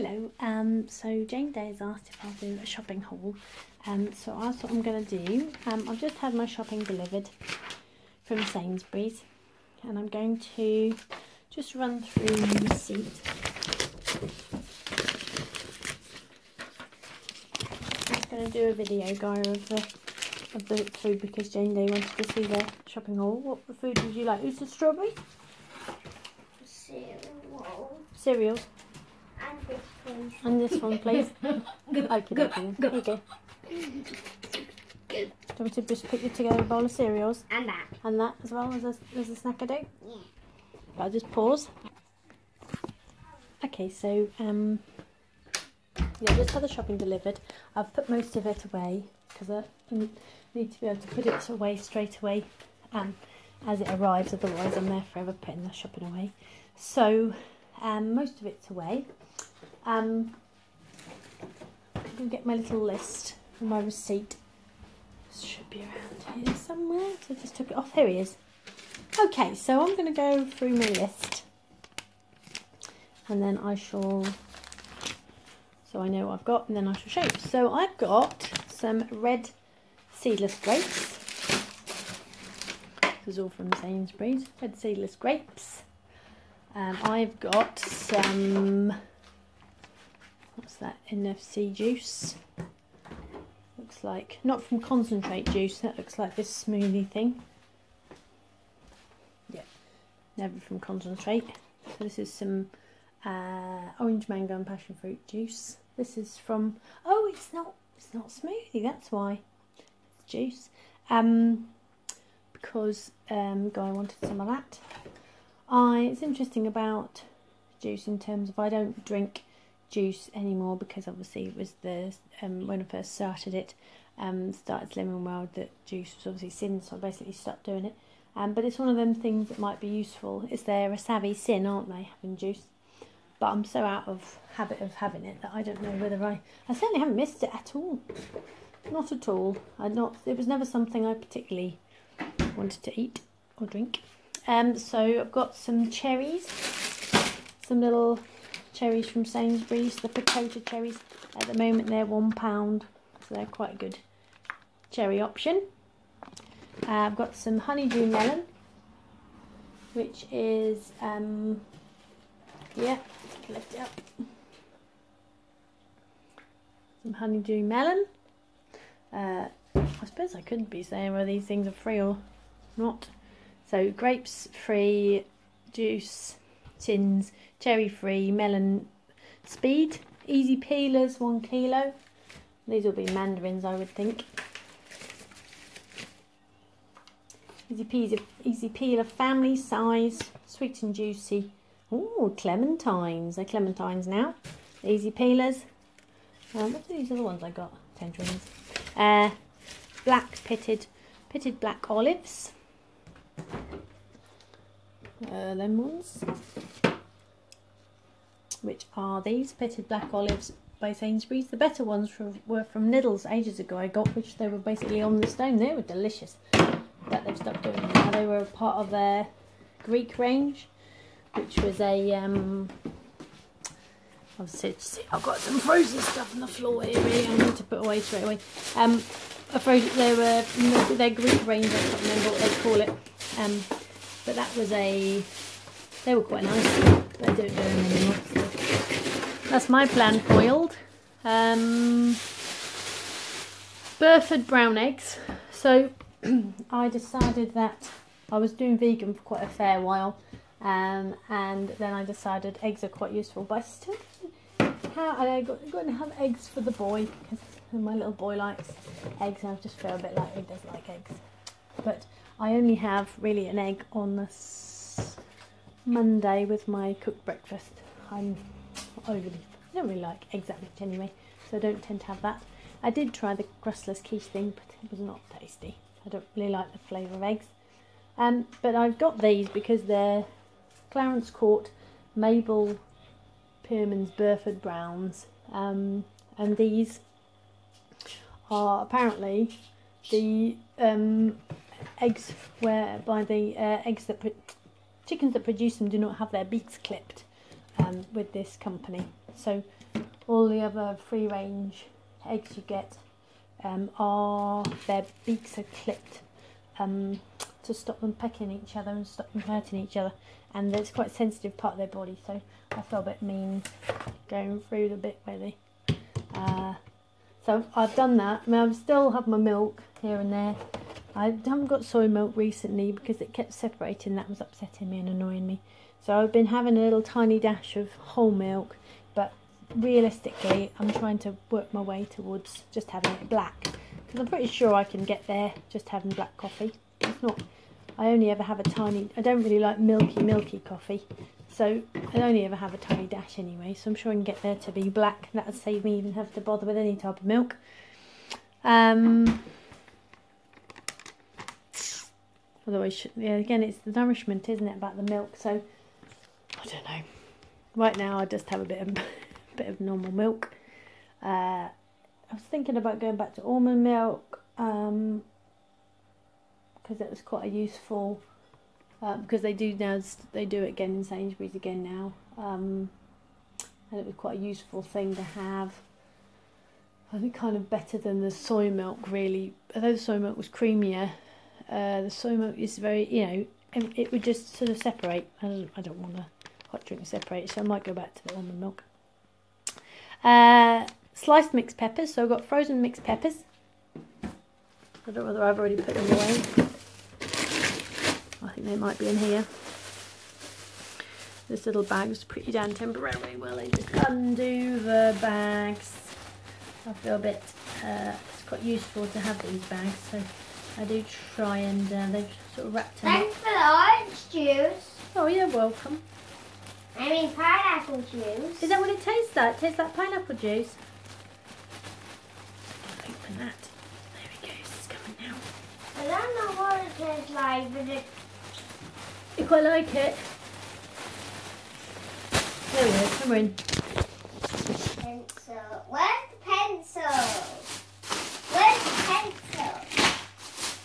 Hello, um, so Jane Day has asked if I'll do a shopping haul. Um, so that's what I'm going to do. Um, I've just had my shopping delivered from Sainsbury's and I'm going to just run through the receipt. I'm going to do a video guide of the of the food because Jane Day wanted to see the shopping haul. What food would you like? Is it strawberry? Cereal. Cereals? And this one. And this one, please. okay, okay. You go. Do you want me to just put you together a bowl of cereals And that. and that as well as a, as a snack I do? Yeah. I'll just pause. Okay, so um, yeah, just had the shopping delivered. I've put most of it away because I need to be able to put it away straight away um, as it arrives. Otherwise, I'm there forever putting the shopping away. So um, most of it's away. Um, I'm gonna get my little list, my receipt. This should be around here somewhere. So I just took it off. Here he is. Okay, so I'm going to go through my list and then I shall, so I know what I've got and then I shall show you. So I've got some red seedless grapes. This is all from Sainsbury's, red seedless grapes. Um, I've got some, that, NFC juice. Looks like, not from concentrate juice, that looks like this smoothie thing Yeah, never from concentrate. So this is some uh, orange mango and passion fruit juice. This is from oh, it's not it's not smoothie. That's why it's juice. Um, because um, Gaia wanted some of that. I it's interesting about juice in terms of I don't drink juice anymore because obviously it was the um, when I first started it um, started Slimming World that juice was obviously sin so I basically stopped doing it um, but it's one of them things that might be useful. Is they're a savvy sin, aren't they, having juice? But I'm so out of habit of having it that I don't know whether I... I certainly haven't missed it at all. Not at all. I not. It was never something I particularly wanted to eat or drink. Um, so I've got some cherries. Some little cherries from Sainsbury's. The potato cherries. At the moment they're one pound. So they're quite a good cherry option. Uh, I've got some honeydew melon, which is, um, yeah, lift it up. Some honeydew melon. Uh, I suppose I couldn't be saying whether these things are free or not. So grapes free, juice, tins, cherry free, melon speed, easy peelers, one kilo. These will be mandarins, I would think. Easy peasy, easy peeler, family size, sweet and juicy. Oh, clementines. They're clementines now. Easy peelers. Um, what are these other ones I got? Tangerines. Uh, black pitted, pitted black olives. Uh, them ones. Which are these pitted black olives by Sainsbury's. The better ones were from Lidl's ages ago. I got which they were basically on the stone. They were delicious that they've stopped doing now. They were part of their Greek range, which was a um, obviously I've got some frozen stuff on the floor here. I need to put away straight away. Um, a frozen, they were their Greek range. I can't remember what they call it. Um, but that was a they were quite nice. But I don't do them anymore. That's my plan foiled. Um, Burford brown eggs. So I decided that I was doing vegan for quite a fair while, um, and then I decided eggs are quite useful. But I still how I got, got to have eggs for the boy because my little boy likes eggs, and I just feel a bit like he does like eggs. But I only have really an egg on this Monday with my cooked breakfast. I'm overly I don't really like eggs that much anyway, so I don't tend to have that. I did try the crustless quiche thing, but it was not tasty. I don't really like the flavour of eggs. Um, but I've got these because they're Clarence Court, Mabel Pearman's Burford Browns. Um, and these are apparently the um, eggs where by the uh, eggs that chickens that produce them do not have their beaks clipped um, with this company. So all the other free range eggs you get um, are their beaks are clipped um, to stop them pecking each other and stop them hurting each other. And it's quite a sensitive part of their body, so I felt a bit mean going through the bit where they. Uh, so I've done that. I mean, I still have my milk here and there. I haven't got soy milk recently because it kept separating. That was upsetting me and annoying me. So I've been having a little tiny dash of whole milk, but realistically, I'm trying to work my way towards just having it black because I'm pretty sure I can get there just having black coffee. It's not. I only ever have a tiny. I don't really like milky, milky coffee, so I only ever have a tiny dash anyway. So I'm sure I can get there to be black. And That would save me even having to bother with any type of milk. Um, otherwise, yeah, again, it's the nourishment, isn't it, about the milk? So I don't know. Right now, I just have a bit of bit of normal milk. Uh, I was thinking about going back to almond milk um, because it was quite a useful. Uh, because they do now, they do it again in Sainsbury's again now, um, and it was quite a useful thing to have. I think kind of better than the soy milk, really. Although the soy milk was creamier, uh, the soy milk is very, you know, it, would just sort of separate. I don't, I don't want to hot drink to separate, so I might go back to the almond milk. Uh, sliced mixed peppers. So I've got frozen mixed peppers. I don't know whether I've already put them away. I think they might be in here. This little bag is pretty down temporarily. Well, I just undo the bags. I feel a bit, uh, it's quite useful to have these bags. So I do try and uh, they've sort of wrapped them Thanks for the orange juice. Oh, you're welcome. I mean pineapple juice. Is that what it tastes like? It tastes like pineapple juice. Open that. There we go. It's coming now. I don't know what it tastes like, but it You quite like it. There we go. Come in. pencil. Where's the pencil? Where's the pencil?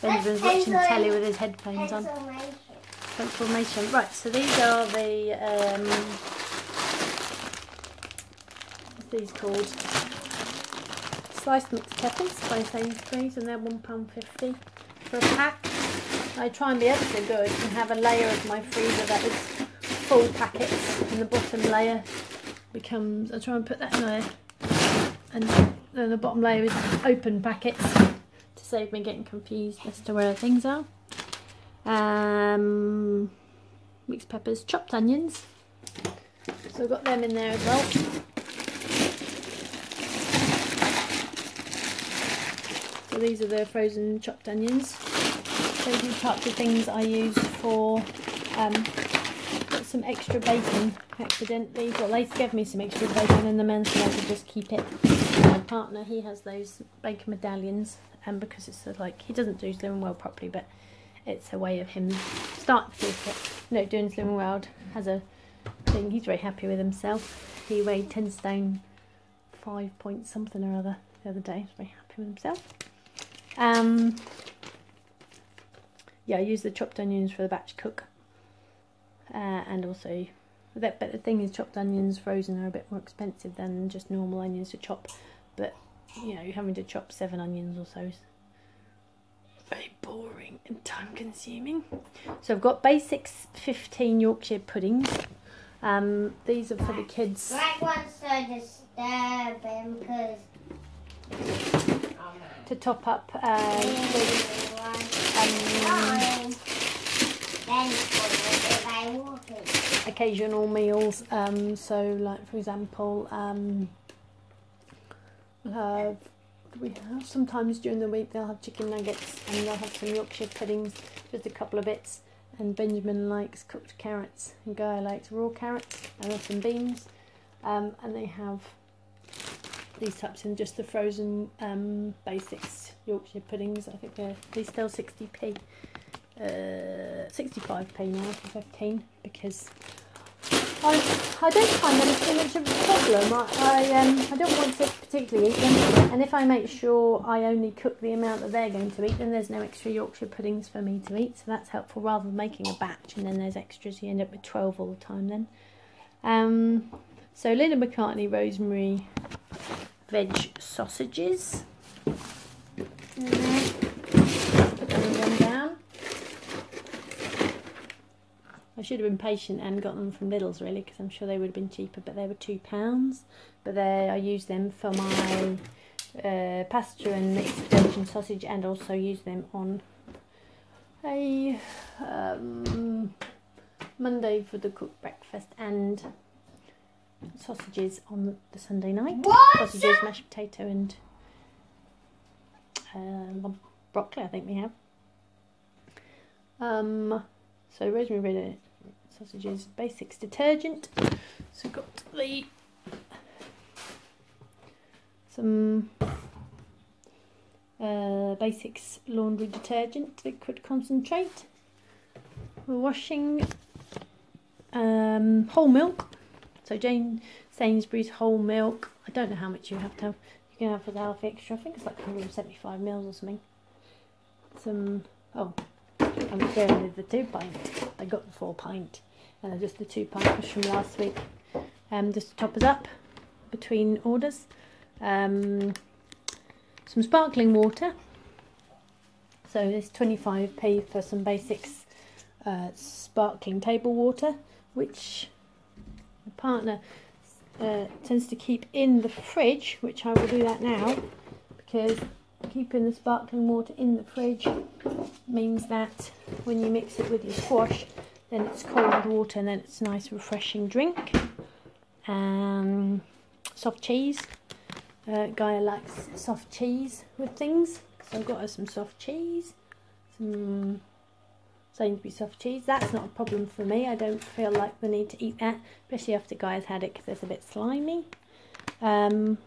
Benjamin's watching telly with his headphones on. Transformation. Right. So these are the um, what's these called? Sliced mixed peppers by Sainsbury's, and they're one pound fifty for a pack. I try and be ever so good and have a layer of my freezer that is full packets, and the bottom layer becomes. I try and put that in there, and then the bottom layer is open packets to save me getting confused as to where things are. Um, mixed peppers, chopped onions. So I've got them in there as well. So these are the frozen chopped onions. Those are the types of things I use for um, got some extra bacon accidentally. Well, they gave me some extra bacon and the man said I could just keep it. Partner, he has those bacon medallions and because it's like, he doesn't do Slimming World properly, but it's a way of him starting to keep it. No, doing Slimming World has a thing. He's very happy with himself. He weighed 10 stone, 5 point something or other the other day. He's very happy with himself. Um, yeah, I use the chopped onions for the batch cook. Uh, and also, that, but the thing is, chopped onions frozen are a bit more expensive than just normal onions to chop. But, you know, having to chop seven onions or so is very boring and time consuming. So I've got basics 15 Yorkshire puddings. Um, these are for the kids. Black one's so disturbing because. To top up uh, um, Then it's going to walking. occasional meals. Um, so, like for example, um, uh, we have sometimes during the week they'll have chicken nuggets and they'll have some Yorkshire puddings, just a couple of bits. And Benjamin likes cooked carrots, and Gaia likes raw carrots, and some beans. Um, and they have these types and just the frozen um, basics Yorkshire puddings. I think they're they still 60p, uh, 65p now for 15 because I, I don't find them too much of a problem. I, I, um, I don't want to particularly eat them, and if I make sure I only cook the amount that they're going to eat, then there's no extra Yorkshire puddings for me to eat, so that's helpful rather than making a batch and then there's extras. You end up with 12 all the time then. Um, So Linda McCartney rosemary veg sausages. Put them down. I should have been patient and got them from Lidl's really because I'm sure they would have been cheaper, but they were two pounds. But they, I use them for my uh, pasta and mixed and sausage, and also use them on a um, Monday for the cooked breakfast and sausages on the Sunday night. What? Sausages, mashed potato, and uh, broccoli. I think we have. Um, so rosemary sausages, basics detergent. So got the some uh, basics laundry detergent, liquid concentrate. We're washing um, whole milk. So Jane Sainsbury's whole milk. I don't know how much you have to have. You can have for the half extra. I think it's like 175 mils or something. Some oh, I'm going with the two pint. I got the four pint, and uh, just the two pint was from last week. Um, just to top us up between orders. Um, some sparkling water. So this 25p for some basics uh, sparkling table water, which the partner uh, tends to keep in the fridge, which I will do that now, because keeping the sparkling water in the fridge means that when you mix it with your squash, then it's cold water and then it's a nice refreshing drink. Um, soft cheese. Uh, Gaia likes soft cheese with things, so I've got her some soft cheese, some Sainsbury soft cheese. That's not a problem for me. I don't feel like the need to eat that, especially after Gaia's had it because it's a bit slimy. Um,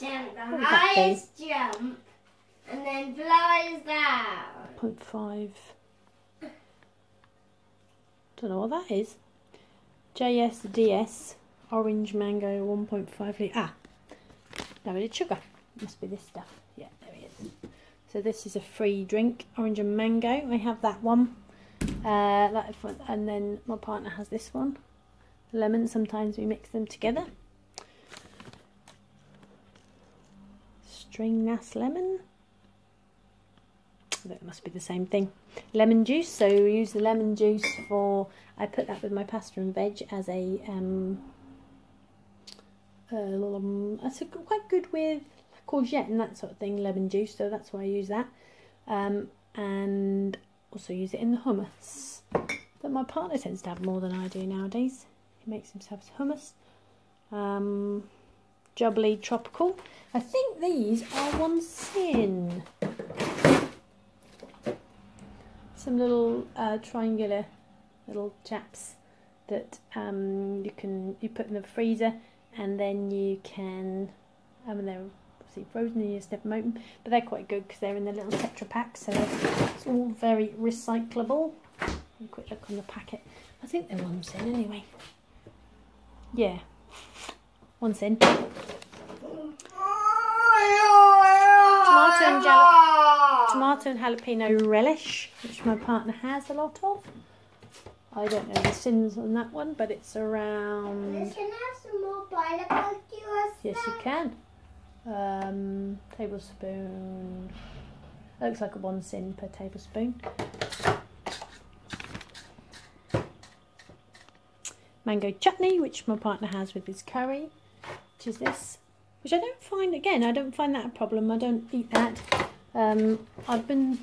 jump the highest jump and then flies down. 0.5. Don't know what that is. JSDS orange mango 1.5 litre. Ah, it's sugar. Must be this stuff. Yeah, there it is. So this is a free drink, orange and mango. I have that one. Uh, that, and then my partner has this one. Lemon, sometimes we mix them together. String Nass lemon. That must be the same thing. Lemon juice, so use the lemon juice for, I put that with my pasta and veg as a um, um, that's a, quite good with courgette and that sort of thing, lemon juice, so that's why I use that. Um, and also use it in the hummus. But my partner tends to have more than I do nowadays. He makes himself hummus. Um, Jubbly Tropical. I think these are one sin. Some little uh, triangular little chaps that um, you can you put in the freezer and then you can, I mean, they're obviously frozen and you step them open, but they're quite good because they're in the little Tetra Pak, so it's all very recyclable. Quick look on the packet. I think they're one sin anyway. Yeah, one sin. Tomato and, tomato and jalapeno relish, which my partner has a lot of. I don't know the sins on that one, but it's around Can I have some more barbecue Yes, you can. Um, tablespoon. That looks like a one sin per tablespoon. Mango chutney, which my partner has with his curry, which is this, which I don't find, again, I don't find that a problem. I don't eat that. Um, I've been,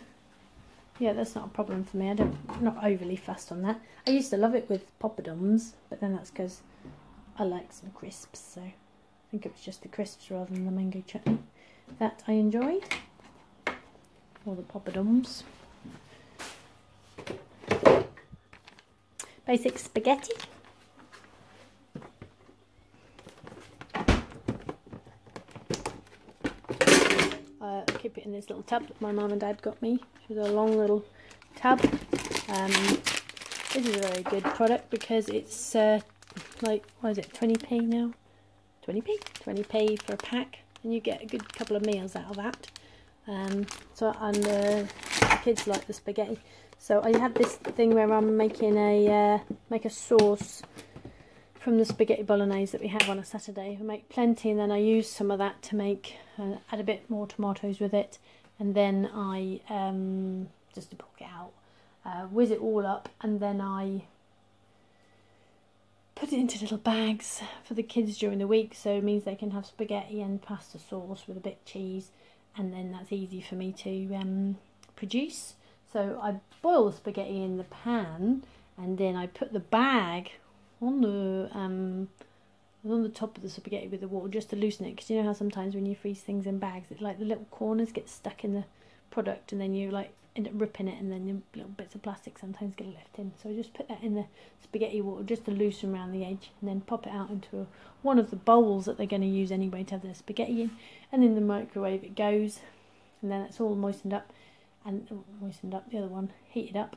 yeah, that's not a problem for me. I don't, not overly fussed on that. I used to love it with poppadoms, but then that's because I like some crisps, so I think it was just the crisps rather than the mango chutney that I enjoyed. Or the poppadoms. Basic spaghetti. Uh, I keep it in this little tub that my mum and dad got me. It's a long little tub. Um, this is a very good product because it's uh, like, what is it, 20p now? 20p? 20p for a pack, and you get a good couple of meals out of that. Um, so, and uh, the kids like the spaghetti. So I have this thing where I'm making a, uh, make a sauce from the spaghetti bolognese that we have on a Saturday. I make plenty and then I use some of that to make, uh, add a bit more tomatoes with it. And then I, um, just to pork it out, uh, whiz it all up and then I put it into little bags for the kids during the week. So it means they can have spaghetti and pasta sauce with a bit of cheese. And then that's easy for me to um, produce. So I boil the spaghetti in the pan and then I put the bag on the um, on the top of the spaghetti with the water just to loosen it because you know how sometimes when you freeze things in bags it's like the little corners get stuck in the product and then you like end up ripping it and then the little bits of plastic sometimes get left in. So I just put that in the spaghetti water just to loosen around the edge and then pop it out into a, one of the bowls that they're going to use anyway to have their spaghetti in and in the microwave it goes and then it's all moistened up and oh, moistened up the other one heated up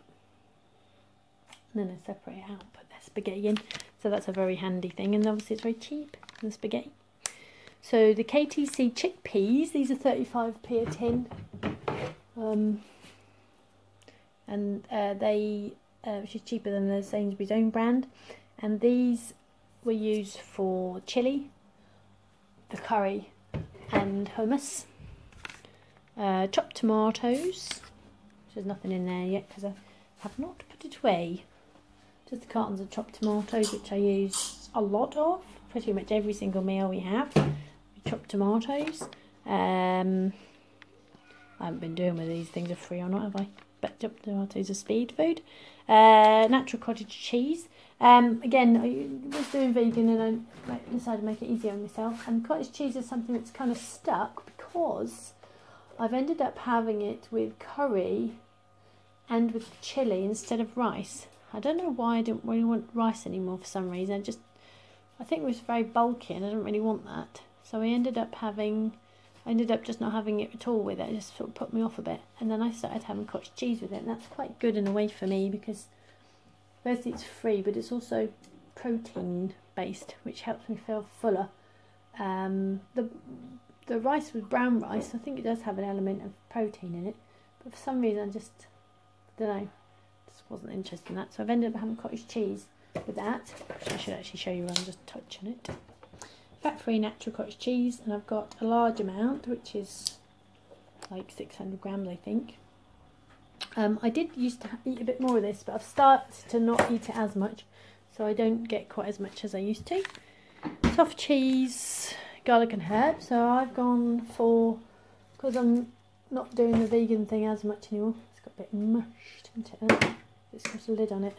and then I separate it out put their spaghetti in. So that's a very handy thing and obviously it's very cheap the spaghetti. So the KTC chickpeas these are 35p a tin. Um, and uh, they uh, which is cheaper than the Sainsbury's own brand. And these were used for chili the curry and hummus. Uh, chopped tomatoes. There's nothing in there yet because I have not put it away the cartons of chopped tomatoes, which I use a lot of. Pretty much every single meal we have. Chopped tomatoes. Um, I haven't been doing with these things are free or not, have I? But chopped tomatoes are speed food. Uh, natural cottage cheese. Um, again, I was doing vegan and I decided to make it easier on myself. And cottage cheese is something that's kind of stuck because I've ended up having it with curry and with chili instead of rice. I don't know why I didn't really want rice anymore for some reason. I just, I think it was very bulky and I didn't really want that. So I ended up having, I ended up just not having it at all with it. It just sort of put me off a bit. And then I started having cottage cheese with it. And that's quite good in a way for me because firstly it's free, but it's also protein based, which helps me feel fuller. Um, the the rice was brown rice. I think it does have an element of protein in it, but for some reason I just I don't know wasn't interested in that. So I've ended up having cottage cheese with that. I should actually show you I'm just touching it. Fat-free natural cottage cheese, and I've got a large amount, which is like 600 grams, I think. Um, I did used to eat a bit more of this, but I've started to not eat it as much, so I don't get quite as much as I used to. Soft cheese, garlic and herb. So I've gone for, because I'm not doing the vegan thing as much anymore, it's got a bit mushed into it. It's got a lid on it.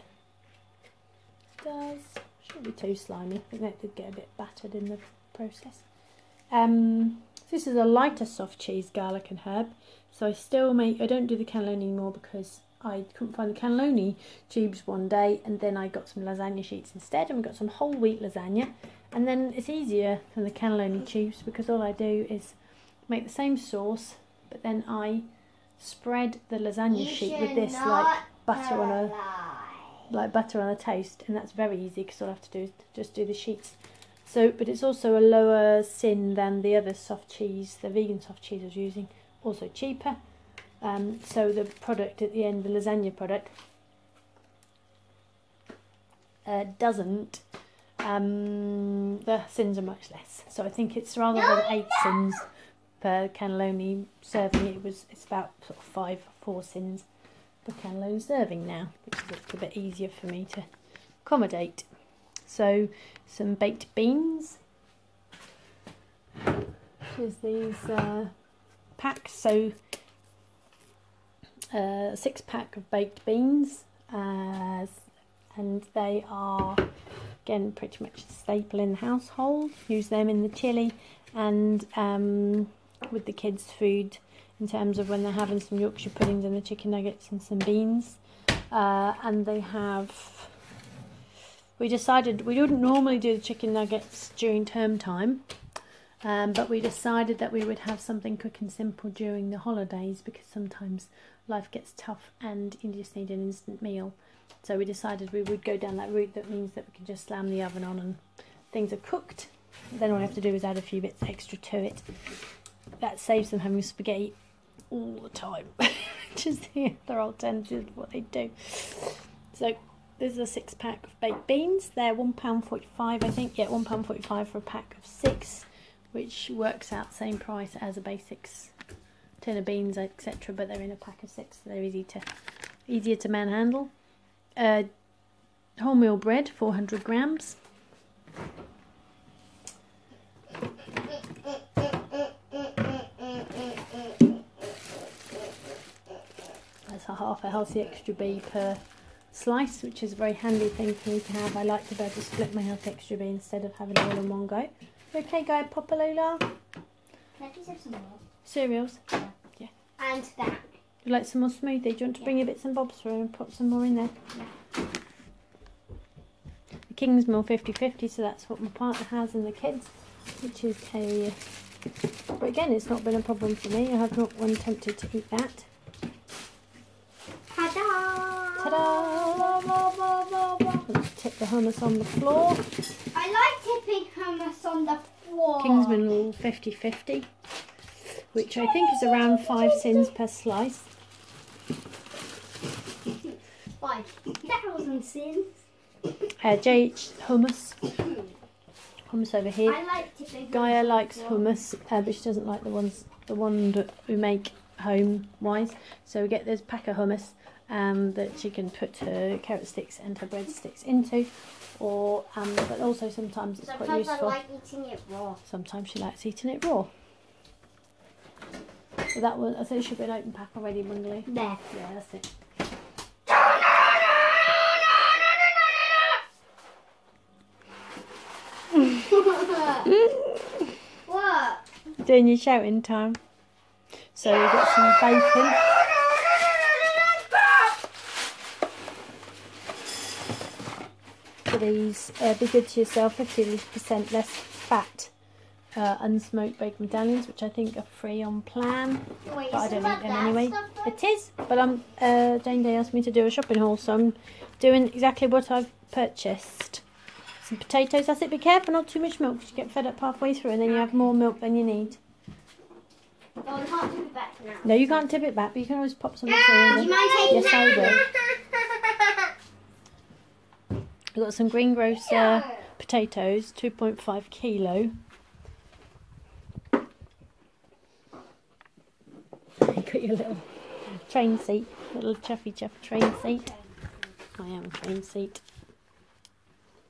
it does. Shouldn't be too slimy. I think that did get a bit battered in the process. Um, this is a lighter soft cheese, garlic and herb. So I still make, I don't do the cannelloni anymore because I couldn't find the cannelloni tubes one day and then I got some lasagna sheets instead and we got some whole wheat lasagna and then it's easier than the cannelloni tubes because all I do is make the same sauce but then I spread the lasagna you sheet with this like butter on a like butter on a toast and that's very easy because all I have to do is just do the sheets. So but it's also a lower sin than the other soft cheese the vegan soft cheese I was using also cheaper. Um, so the product at the end the lasagna product uh, doesn't um, the sins are much less. So I think it's rather than eight sins per cannelloni serving it was it's about sort of five four sins cannelloni serving now, which is a bit easier for me to accommodate. So some baked beans, which is these uh, packs. So uh, a six pack of baked beans, uh, and they are again pretty much a staple in the household. Use them in the chili and um, with the kids' food in terms of when they're having some Yorkshire puddings and the chicken nuggets and some beans. Uh, and they have, we decided, we wouldn't normally do the chicken nuggets during term time, um, but we decided that we would have something quick and simple during the holidays because sometimes life gets tough and you just need an instant meal. So we decided we would go down that route that means that we can just slam the oven on and things are cooked. Then all we have to do is add a few bits extra to it. That saves them having spaghetti all the time, which is the other alternative what they do. So this is a six pack of baked beans. They're one pound forty five, I think. Yeah, one pound forty five for a pack of six, which works out same price as a basics tin of beans, etc. But they're in a pack of six, so they're easy to easier to manhandle. Uh, wholemeal bread, four hundred grams. A half a healthy extra B per slice, which is a very handy thing for me to have. I like to be able to split my healthy extra B instead of having it all in one go. Okay, go ahead, Papa Lola. Can I please have some more? Cereals. Yeah. And that. You like some more smoothie? Do you want to bring your bits and bobs through and put some more in there? Yeah. The Kingsmill 50-50, so that's what my partner has and the kids, which is a... But again, it's not been a problem for me. I have not one tempted to eat that. Ta-da! Ta-da! Let's tip the hummus on the floor. I like tipping hummus on the floor. Kingsmill 50-50, which I think is around five sins per slice. Five thousand sins. Uh, JH hummus. Hummus over here. I like tipping Gaia likes hummus, uh, but she doesn't like the ones the one that we make home wise. So we get this pack of hummus um, that she can put her carrot sticks and her bread sticks into, or um, but also sometimes it's quite useful. Sometimes I like eating it raw. Sometimes she likes eating it raw. So that one, I think should be an open pack already, Bungley. There. Yeah, that's it. what? Doing your shouting time. So we've got some bacon. For these, uh, be good to yourself, 50% less fat, uh, unsmoked bacon medallions, which I think are free on plan. Wait, But I don't eat them anyway. stuff? It is, but I'm, uh, Jane Day asked me to do a shopping haul, so I'm doing exactly what I've purchased. Some potatoes, that's it, be careful, not too much milk, 'cause you get fed up halfway through and then you have more milk than you need. I can't do it back now. No, you can't tip it back, but you can always pop some Do cereal you in. mind taking Yes, I that? We've got some greengrocer potatoes, 2.5 kilo. You got your little train seat, little chuffy chuff train seat. I am a train seat.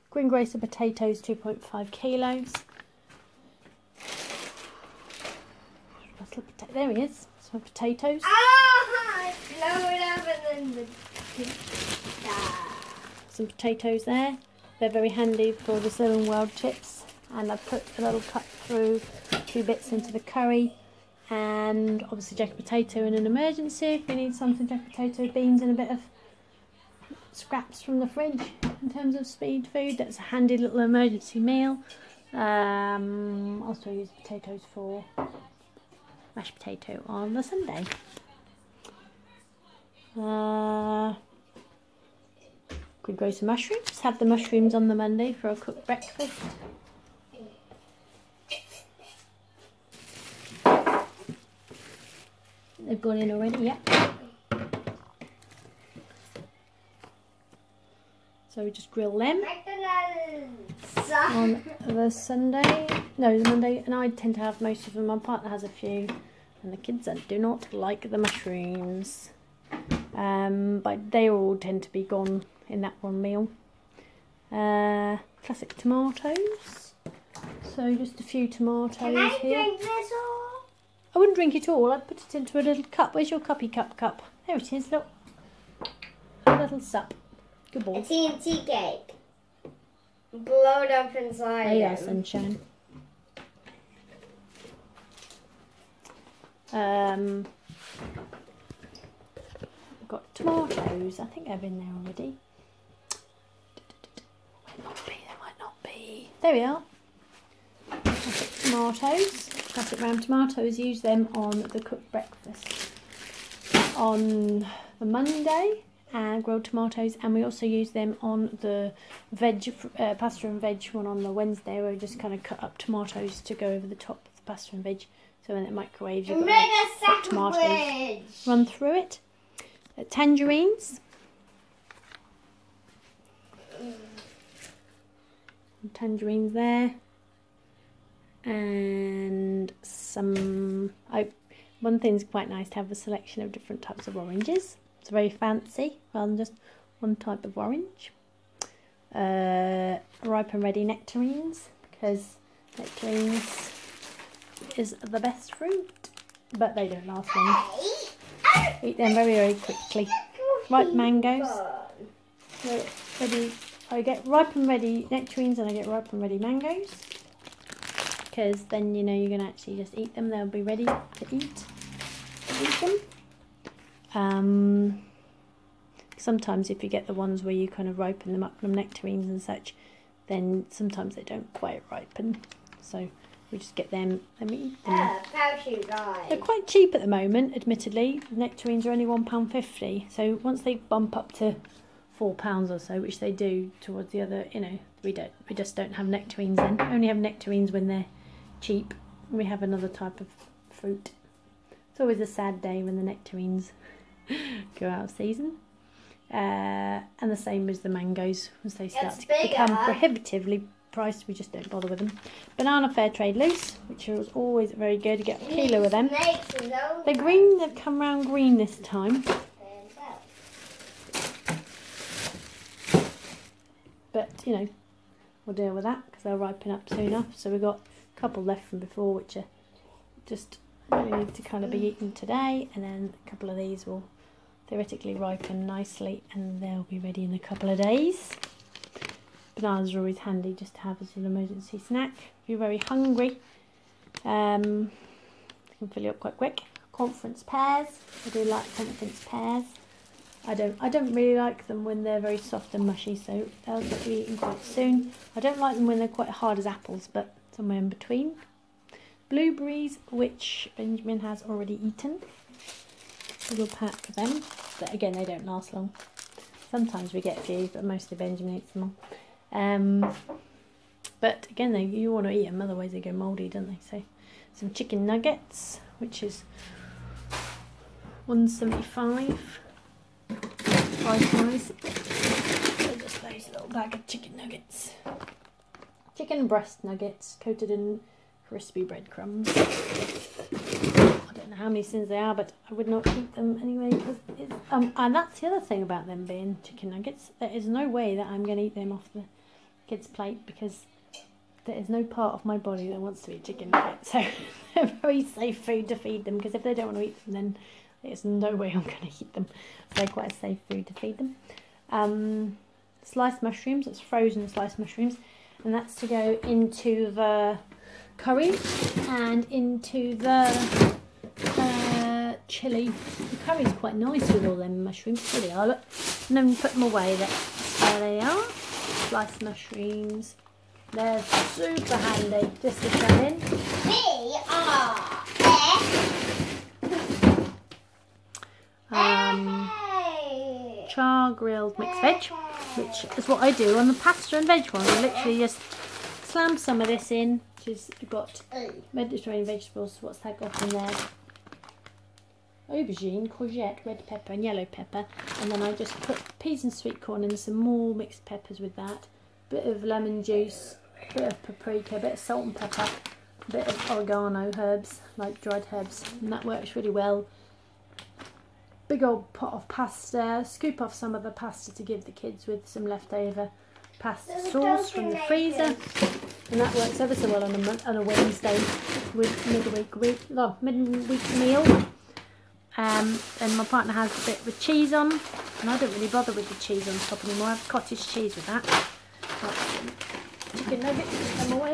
Greengrocer potatoes, 2.5 kilos. There he is. Some potatoes. Ah, blow it up and then the. Some potatoes there. They're very handy for the Slimming World chips. And I've put a little cut through two bits into the curry. And obviously jack potato in an emergency if you need something jack potato, beans and a bit of scraps from the fridge in terms of speed food. That's a handy little emergency meal. Um, also use potatoes for mashed potato on the Sunday. Uh, could grow some mushrooms. Have the mushrooms on the Monday for a cooked breakfast. They've gone in already, yeah. So we just grill them on the Sunday. No, the Monday, and I tend to have most of them. My partner has a few, and the kids do not like the mushrooms. Um, but they all tend to be gone in that one meal. Uh, classic tomatoes. So just a few tomatoes Can I here. drink this all? I wouldn't drink it all. I'd put it into a little cup. Where's your cuppy cup cup? There it is. Look, a little sup. Good boy. A. TNT cake. Blow it up inside. There you are, sunshine. Um, we've got tomatoes. I think they've been there already. Might not be. There might not be. There we are. Tomatoes. Classic round tomatoes. Use them on the cooked breakfast on the Monday. And grilled tomatoes, and we also use them on the veg, uh, pasta and veg one on the Wednesday, where we just kind of cut up tomatoes to go over the top of the pasta and veg. So when it microwaves, you've got like, tomatoes run through it. Uh, tangerines. Tangerines there. And some... Oh, one thing's quite nice to have a selection of different types of oranges. It's very fancy rather than just one type of orange. Uh, ripe and ready nectarines because nectarines is the best fruit, but they don't last long. Eat them very, very quickly. Ripe mangoes. Ready. I get ripe and ready nectarines and I get ripe and ready mangoes because then you know you're going to actually just eat them. They'll be ready to eat. Eat them. Um, sometimes if you get the ones where you kind of ripen them up from nectarines and such, then sometimes they don't quite ripen. So we just get them and we eat them. Yeah, They're quite cheap at the moment, admittedly. The nectarines are only £1.50. So once they bump up to four pounds or so, which they do towards the other, you know, we don't, we just don't have nectarines then. Only have nectarines when they're cheap. We have another type of fruit. It's always a sad day when the nectarines go out of season. Uh, and the same as the mangoes once they start It's to become prohibitively priced. We just don't bother with them. Banana fair trade loose, which is always very good. You get a kilo of them. Snakes and those They're green. They've come round green this time. But you know we'll deal with that because they'll ripen up soon enough. So we've got a couple left from before which are just really need to kind of be eaten today and then a couple of these will theoretically ripen nicely and they'll be ready in a couple of days. Bananas are always handy just to have as an emergency snack. If you're very hungry um, they can fill you up quite quick. Conference pears. I do like conference pears I don't I don't really like them when they're very soft and mushy, so they'll be eaten quite soon. I don't like them when they're quite hard as apples, but somewhere in between. Blueberries, which Benjamin has already eaten. Little pack of them. But again, they don't last long. Sometimes we get a few, but mostly Benjamin eats them all. Um, but again, they, you want to eat them, otherwise they go mouldy, don't they? So, some chicken nuggets, which is 175 wise. So just those little bag of chicken nuggets. Chicken breast nuggets coated in crispy breadcrumbs. I don't know how many sins they are, but I would not eat them anyway. Because it's, um, and that's the other thing about them being chicken nuggets. There is no way that I'm going to eat them off the kids' plate because there is no part of my body that wants to eat chicken nuggets. So they're very safe food to feed them because if they don't want to eat them, then there's no way I'm going to eat them. They're quite a safe food to feed them. Um, sliced mushrooms, it's frozen sliced mushrooms, and that's to go into the curry and into the uh, chili. The curry's quite nice with all them mushrooms. There they are, look. And then put them away. There, they are. Sliced mushrooms. They're super handy just to throw in. R S Um, char grilled mixed veg, which is what I do on the pasta and veg one. I literally just slam some of this in, which is you've got Mediterranean vegetables. What's that got in there? Aubergine, courgette, red pepper, and yellow pepper, and then I just put peas and sweet corn and some more mixed peppers with that. Bit of lemon juice, bit of paprika, bit of salt and pepper, bit of oregano herbs, like dried herbs, and that works really well big old pot of pasta, scoop off some of the pasta to give the kids with some leftover pasta There's sauce from the freezer. And that works ever so well on a, on a Wednesday with midweek week, no, midweek meal. Um, and my partner has a bit with cheese on, and I don't really bother with the cheese on top anymore. I have cottage cheese with that. Some chicken nuggets, put them away.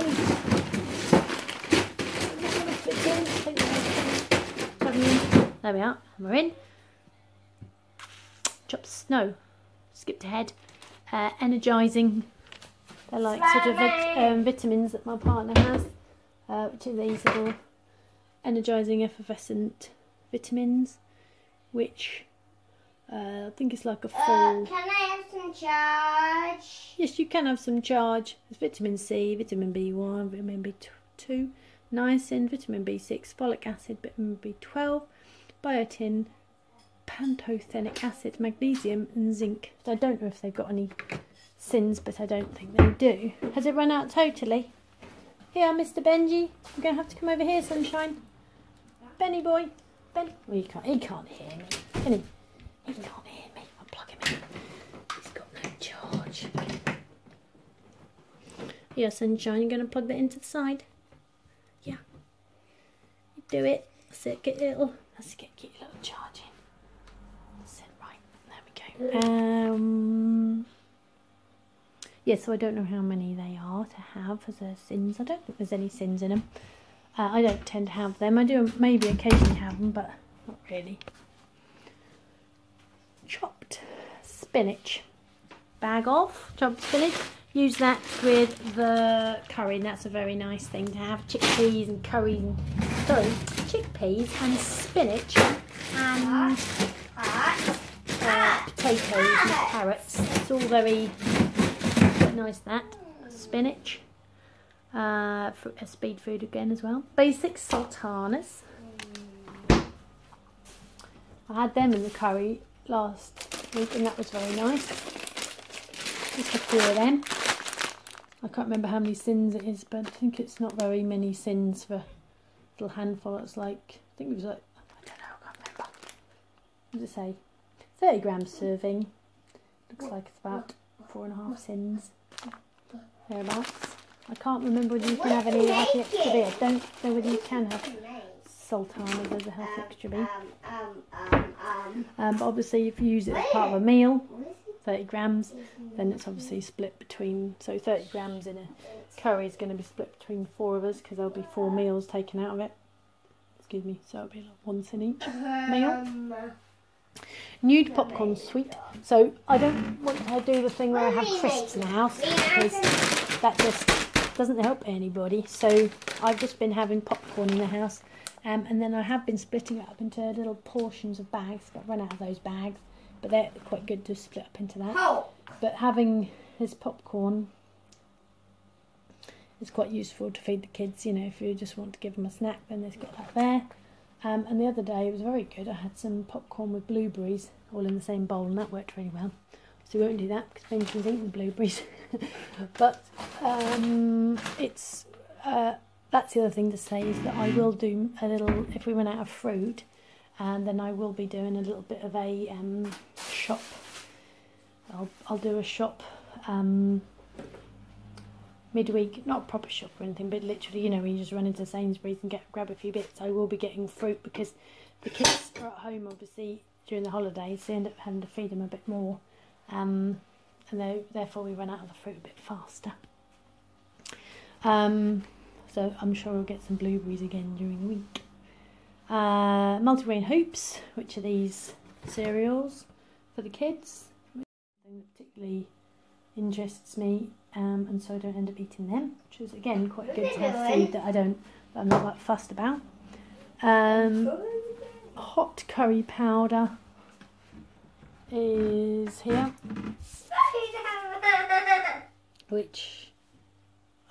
There we are, and we're in chops. No, skipped ahead. Uh, energising. They're like sort of vit- um, vitamins that my partner has, uh, which are these little energising effervescent vitamins, which uh, I think it's like a Uh, full. can I have some charge? Yes, you can have some charge. There's vitamin C, vitamin B1, vitamin B2, niacin, vitamin B6, folic acid, vitamin B12, biotin, pantothenic acid, magnesium, and zinc. I don't know if they've got any sins, but I don't think they do. Has it run out totally? Here, Mr. Benji. You're going to have to come over here, sunshine. Benny boy. Benny. Well, he can't, he can't hear me. Can he? He can't hear me. I'll plug him in. He's got no charge. Here, sunshine. You're going to plug that into the side. Yeah. You do it. That's it. Get little. Let's get, get little charge in. That's it. Right. There we go. Um. Yeah, so I don't know how many they are to have as a syns. I don't think there's any syns in them. Uh, I don't tend to have them. I do maybe occasionally have them, but not really. Chopped spinach. Bag off chopped spinach. Use that with the curry, and that's a very nice thing to have. Chickpeas and curry, and, sorry, chickpeas and spinach and uh, potatoes and carrots. It's all very nice that. Spinach. Uh, a speed food again as well. Basic sultanas. I had them in the curry last week and that was very nice. Just a few of them. I can't remember how many syns it is, but I think it's not very many syns for a little handful. It's like, I think it was like, I don't know, I can't remember. What does it say? 30 grams serving. Looks like it's about four and a half syns. Thereabouts. I can't remember whether you can have any healthy extra B. I don't know whether you can have sultanas as a healthy extra B. Um, but obviously, if you use it as part of a meal, 30 grams, then it's obviously split between. So 30 grams in a curry is going to be split between four of us because there'll be four meals taken out of it. Excuse me, so it'll be like once in each meal. Nude popcorn sweet. So I don't want to do the thing where I have crisps in the house because that just doesn't help anybody. So I've just been having popcorn in the house. Um, and then I have been splitting it up into little portions of bags, I've run out of those bags. But they're quite good to split up into that. But having this popcorn is quite useful to feed the kids. You know, if you just want to give them a snack, then they've got that there. Um, and the other day it was very good. I had some popcorn with blueberries all in the same bowl, and that worked really well. So we won't do that because Benjamin's eating the blueberries. but um, it's uh, that's the other thing to say is that I will do a little if we run out of fruit, and then I will be doing a little bit of a um, shop. I'll I'll do a shop um, midweek, not a proper shop or anything, but literally, you know, when you just run into Sainsbury's and get grab a few bits. I will be getting fruit because the kids are at home, obviously, during the holidays. so They end up having to feed them a bit more, um, and they, therefore we run out of the fruit a bit faster. Um, so I'm sure we'll get some blueberries again during the week. Uh, multigrain hoops, which are these cereals for the kids. That particularly interests me um, and so I don't end up eating them, which is again quite good to have food that I don't, that I'm not that fussed about. Um, hot curry powder is here, which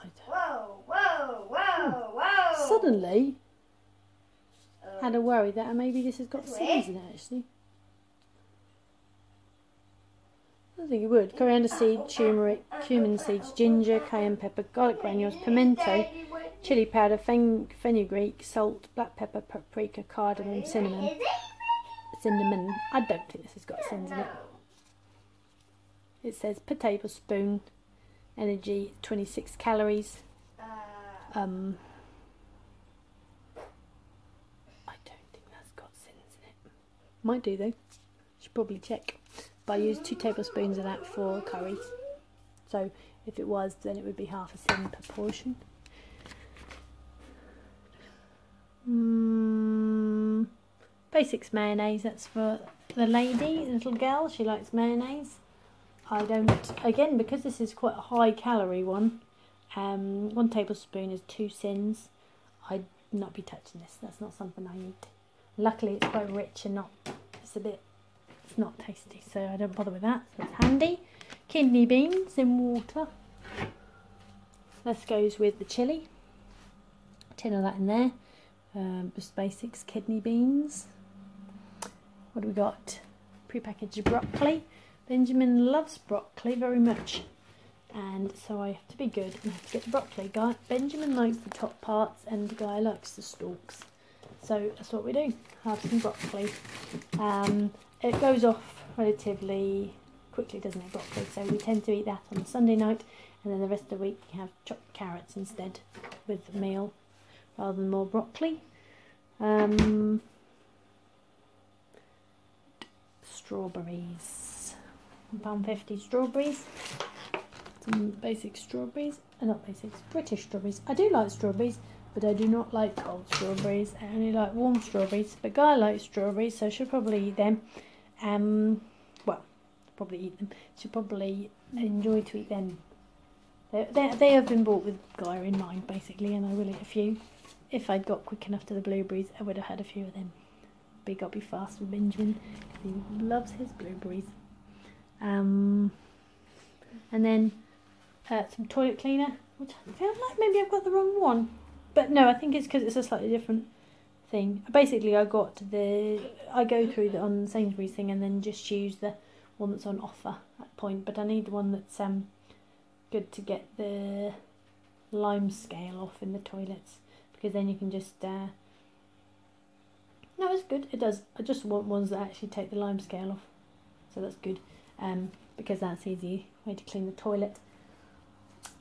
I don't, Whoa, whoa, whoa, whoa. suddenly had a worry that maybe this has got seeds in it actually. Think it would. Coriander seed, turmeric, cumin seeds, ginger, cayenne pepper, garlic granules, pimento, chili powder, fen- fenugreek, salt, black pepper, paprika, cardamom, cinnamon. Cinnamon. I don't think this has got syns in it. It says per tablespoon, energy 26 calories. Um, I don't think that's got syns in it. Might do though. Should probably check. I used two tablespoons of that for curry. So if it was, then it would be half a syn per portion. Mm, basics mayonnaise. That's for the lady, the little girl. She likes mayonnaise. I don't. Again, because this is quite a high calorie one. Um, one tablespoon is two syns. I'd not be touching this. That's not something I eat. Luckily, it's quite rich and not. It's a bit. Not tasty, so I don't bother with that. It's handy. Kidney beans in water. This goes with the chili. Tin of that in there. Um, just basics kidney beans. What do we got? Prepackaged broccoli. Benjamin loves broccoli very much. and so I have to be good and have to get the broccoli. Guy Benjamin likes the top parts and Guy likes the stalks. So that's what we do. Have some broccoli. Um, it goes off relatively quickly, doesn't it, broccoli? So we tend to eat that on Sunday night, and then the rest of the week we have chopped carrots instead with the meal, rather than more broccoli. Um, strawberries. Pound fifty strawberries. Some basic strawberries. Uh, not basic, British strawberries. I do like strawberries, but I do not like cold strawberries. I only like warm strawberries. But Guy likes strawberries, so should probably eat them. Um, well, probably eat them. Should probably enjoy to eat them. They, they, they have been bought with Guy in mind, basically, and I will eat a few. If I'd got quick enough to the blueberries, I would have had a few of them. But got be fast with Benjamin because he loves his blueberries. Um, and then uh, some toilet cleaner, which I feel like maybe I've got the wrong one. But no, I think it's because it's a slightly different thing. Basically, I got the I go through the on Sainsbury's thing and then just choose the one that's on offer at point. But I need the one that's um good to get the lime scale off in the toilets because then you can just uh, no, it's good. It does. I just want ones that actually take the lime scale off, so that's good. Um, because that's easy way to clean the toilet.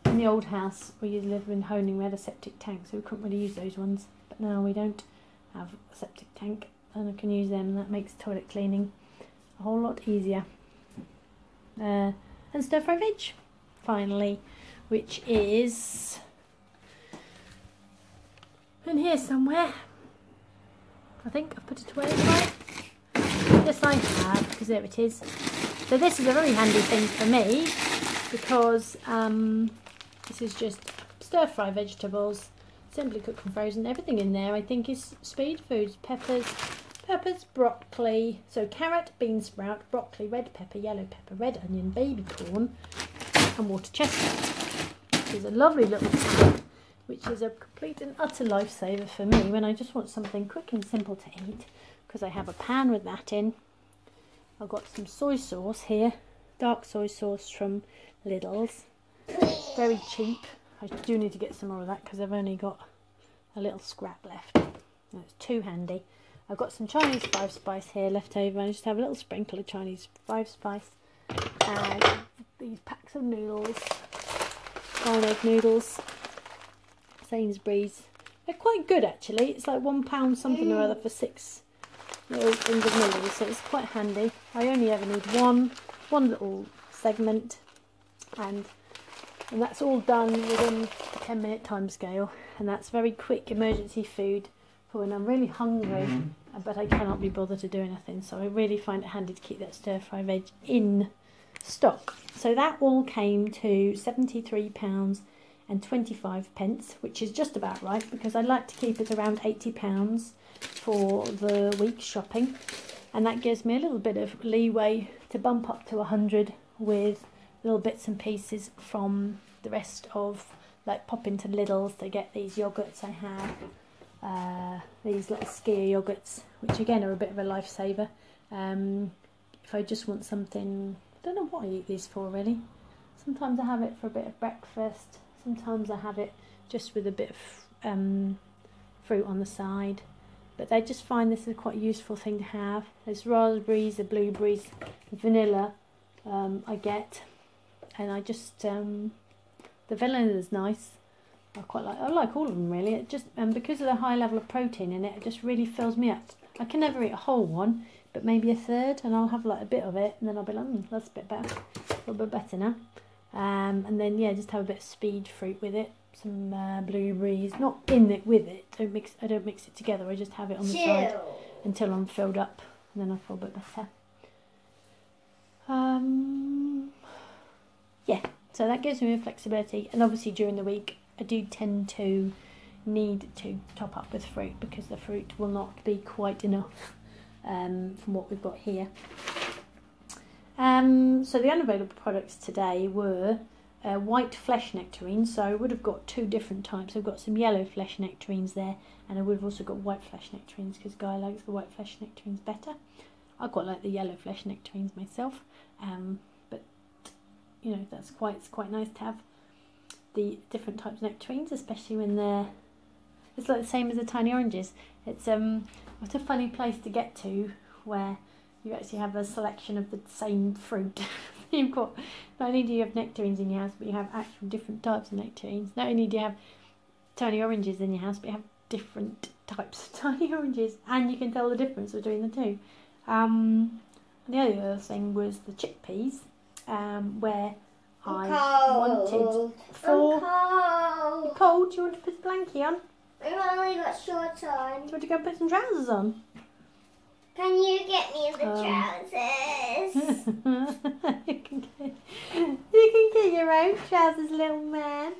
In the old house we used to live in Honing, we had a septic tank, so we couldn't really use those ones. But now we don't have a septic tank, and I can use them. That makes toilet cleaning a whole lot easier. Uh, and stir fry veg, finally, which is in here somewhere. I think I've put it away right. Yes, I have, because there it is. So this is a very handy thing for me because um, this is just stir fry vegetables, simply cooked and frozen. Everything in there I think is speed foods, peppers, peppers, broccoli, so carrot, bean sprout, broccoli, red pepper, yellow pepper, red onion, baby corn and water chestnut. There's a lovely little pan which is a complete and utter lifesaver for me when I just want something quick and simple to eat because I have a pan with that in. I've got some soy sauce here, dark soy sauce from Lidl's, very cheap. I do need to get some more of that because I've only got a little scrap left. That's too handy. I've got some Chinese five spice here left over. I just have a little sprinkle of Chinese five spice and these packs of noodles, fried egg noodles Sainsbury's. They're quite good actually. It's like one pound something or other for six little things of noodles, so it's quite handy. I only ever need one, one little segment, and and that's all done within a 10 minute time scale and that's very quick emergency food for when I'm really hungry mm-hmm. but I cannot be bothered to do anything. So I really find it handy to keep that stir fry veg in stock. So that all came to 73 pounds and 25 pence, which is just about right because I like to keep it around 80 pounds for the week shopping. And that gives me a little bit of leeway to bump up to 100 with little bits and pieces from the rest of, like pop into Lidl's to get these yogurts I have. Uh, these little skyr yogurts, which again are a bit of a lifesaver. Um, if I just want something, I don't know what I eat these for really. Sometimes I have it for a bit of breakfast. Sometimes I have it just with a bit of um, fruit on the side. But I just find this is quite useful thing to have. There's raspberries, the blueberries, the vanilla um, I get. And I just, um, the vanilla is nice. I quite like, I like all of them really. It just, and because of the high level of protein in it, it just really fills me up. I can never eat a whole one, but maybe a third, and I'll have like a bit of it, and then I'll be like, mm, that's a bit better, a little bit better now. Um, and then yeah, just have a bit of speed fruit with it, some uh, blueberries, not in it with it. Don't mix. I don't mix it together. I just have it on the side until I'm filled up, and then I feel a bit better. Um, yeah, so that gives me flexibility, and obviously during the week I do tend to need to top up with fruit because the fruit will not be quite enough um, from what we've got here. Um, so the unavailable products today were uh, white flesh nectarines. So I would have got two different types. I've got some yellow flesh nectarines there, and I would have also got white flesh nectarines because Guy likes the white flesh nectarines better. I quite like the yellow flesh nectarines myself, um, you know that's quite it's quite nice to have the different types of nectarines, especially when they're it's like the same as the tiny oranges. It's um it's a funny place to get to where you actually have a selection of the same fruit. You've got not only do you have nectarines in your house, but you have actual different types of nectarines. Not only do you have tiny oranges in your house, but you have different types of tiny oranges, and you can tell the difference between the two. Um, the other thing was the chickpeas, um, where I wanted four. I'm cold. Cold? Do you want to put a blankie on? I've only got short shorts Do you want to go put some trousers on? Can you get me the Um. trousers? you, can get, you can get your own trousers, little man.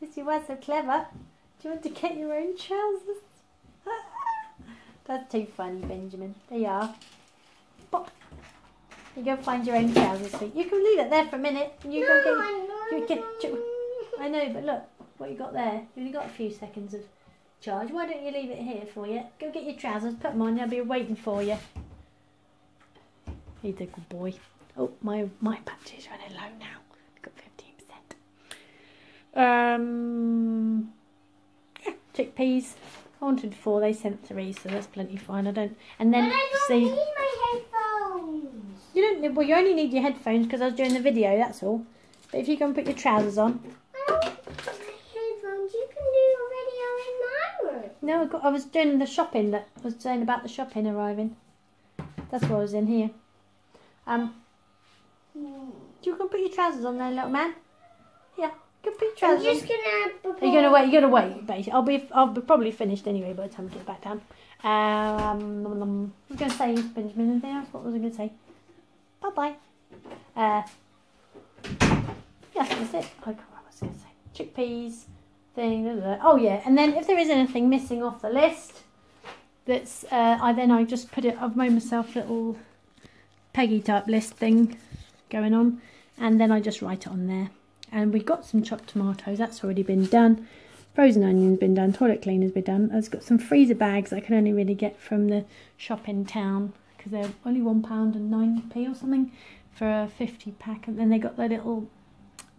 Because you were so clever. Do you want to get your own trousers? That's too funny, Benjamin. There you are. You go find your own trousers, sweet. You can leave it there for a minute. And you go get. no, you get- I know, but look what you got there. You only got a few seconds of charge. Why don't you leave it here for you? Go get your trousers, put them on. They'll be waiting for you. He's a good boy. Oh, my my battery's running low now. I've got fifteen percent. Um, yeah, chickpeas. I wanted four. They sent three, so that's plenty fine. I don't. And But then I don't see, need my headphones. You don't. Well, you only need your headphones because I was doing the video. That's all. But if you go and put your trousers on, I don't need my headphones. You can do a video in my room. No, I, got, I was doing the shopping. That I was saying about the shopping arriving. That's why I was in here. Um, do you go put your trousers on there, little man? Yeah, go put your I'm trousers just on. gonna. Are you gonna wait? You're gonna wait. Basically, I'll be. I'll be probably finished anyway by the time we get back down. Um, um, I was gonna say Benjamin. Anything else? What was I gonna say? Bye bye. Uh, yeah, that's it. I I was gonna say. Chickpeas thing. da, da. Oh yeah, and then if there is anything missing off the list, that's uh, I then I just put it. I've made myself a little Peggy type list thing going on, and then I just write it on there. And we got some chopped tomatoes. That's already been done. Frozen onions been done. Toilet cleaners been done. I've got some freezer bags I can only really get from the shop in town because they're only one pound and nine p or something for a fifty pack. And then they got their little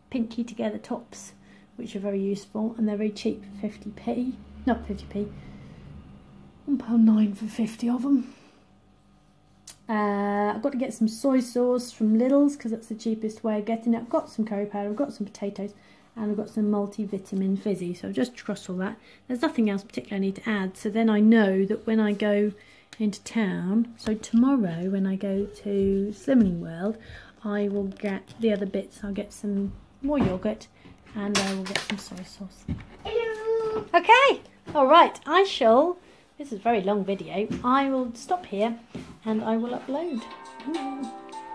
pinky together tops, which are very useful and they're very cheap fifty p. Not fifty p. One pound nine for fifty of them. Uh, I've got to get some soy sauce from Lidl's because that's the cheapest way of getting it. I've got some curry powder, I've got some potatoes, and I've got some multivitamin fizzy. So I've just crossed all that. There's nothing else particularly I need to add. So then I know that when I go into town, so tomorrow when I go to Slimming World, I will get the other bits. I'll get some more yogurt and I will get some soy sauce. Hello. Okay, all right. I shall. This is a very long video. I will stop here, and I will upload. Hmm.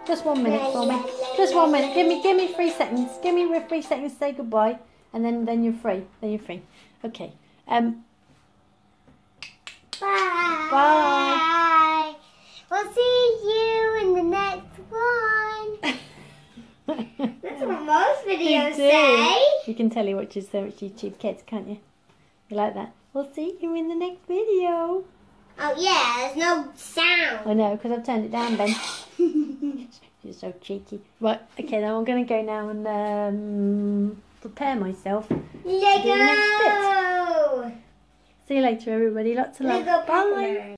Just one minute for me. Just one minute. Give me, give me three seconds. Give me three seconds. to Say goodbye, and then, then you're free. Then you're free. Okay. Um. Bye. Bye. We'll see you in the next one. That's what most videos say. You can tell he watches so much YouTube Kids, can't you? You like that? We'll see you in the next video. Oh yeah, there's no sound. I know, because I've turned it down, Ben. You're so cheeky. Right, okay, now I'm going to go now and um, prepare myself. Lego. See you later, everybody. Lots of love. Bye.